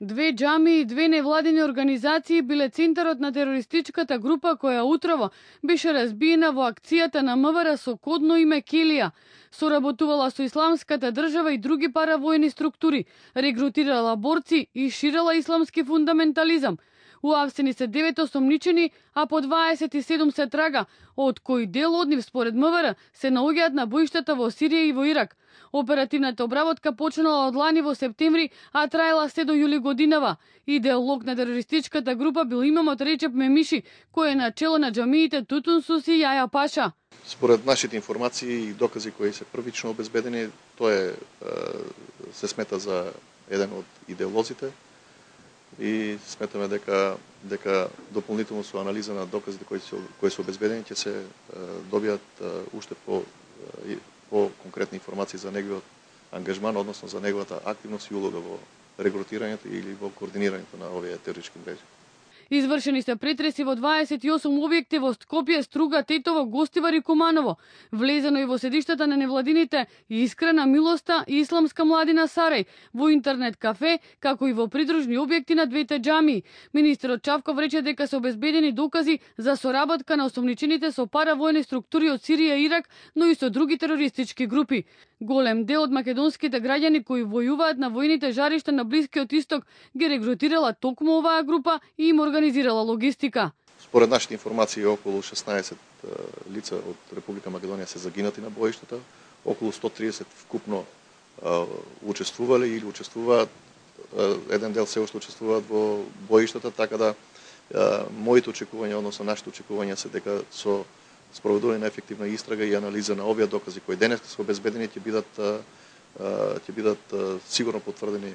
Две џами и две невладени организации биле центарот на терористичката група која утрово беше разбиена во акцијата на МВР со кодно име Келија. Соработувала со исламската држава и други паравојни структури, регрутирала борци и ширела исламски фундаментализам. Уавсени се 9 осомничени, а по 27 се трага, од кои дел од нив според МВР се наоѓаат на боиштата во Сирија и во Ирак. Оперативната обработка почнала од лани во септември, а траела се до јули годинава. Идеолог на терористичката група бил имамот Речеп Мемиши, кој е на чело на џамиите Тутунсус и Јаја Паша. Според нашите информации и докази кои се првично обезбедени, тоа е, се смета за еден од идеолозите и сметаме дека дека дополнително со анализа на доказите кои се кои се обезбедени ќе се добијат уште по по конкретни информации за неговиот ангажман, односно за неговата активност и улога во регрутирањето или во координирањето на овие терористички мрежи. Извршени се претреси во 28 објекти во Скопје, Струга, Тетово, Гостивар и Куманово. Влезено и во седиштата на невладините Искрена Милоста и Исламска младина Сарај, во интернет кафе, како и во придружни објекти на двете џами. Министерот Чавков рече дека се обезбедени докази за соработка на осомничените со паравојни структури од Сирија и Ирак, но и со други терористички групи. Голем дел од македонските граѓани кои војуваат на војните жаришта на Блискиот Исток ги регрутирала токму оваа група и им организирала логистика. Според нашите информации, околу 16 лица од Република Македонија се загинати на боиштата, околу 130 вкупно учествувале или учествуваат, еден дел се уште учествуваат во боиштата, така да моите очекувања, односно нашите очекувања се дека со спроведување на ефективна истрага и анализа на овие докази кои денес се обезбедени ќе бидат ќе бидат сигурно потврдени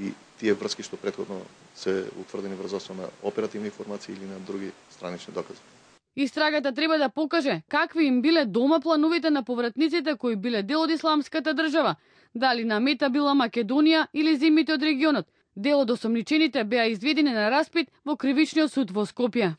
и тие врски што предходно се утврдени врз основа на оперативни информации или на други странични докази. Истрагата треба да покаже какви им биле дома плановите на повратниците кои биле дел од исламската држава, дали на мета била Македонија или земјите од регионот. Дел од осомничените беа изведени на распит во кривичниот суд во Скопје.